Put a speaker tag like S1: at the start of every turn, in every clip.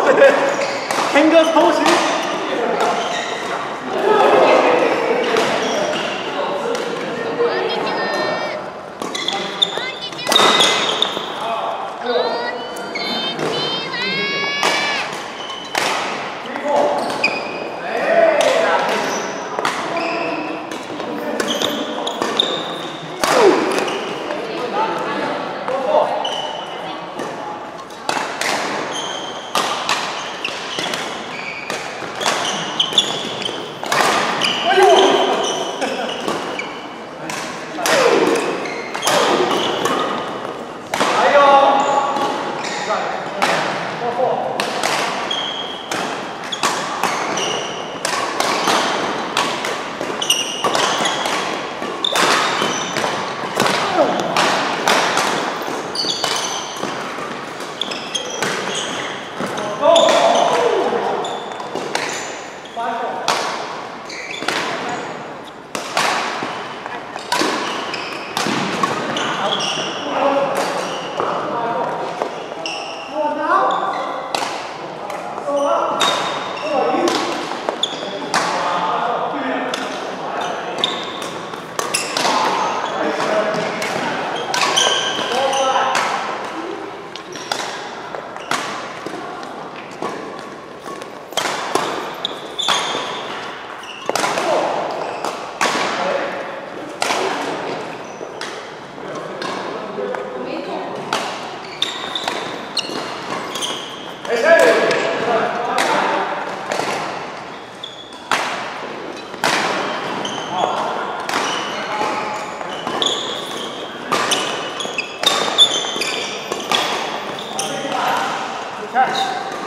S1: 아, 네. 행거 사무실 Catch.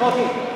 S1: Valdir.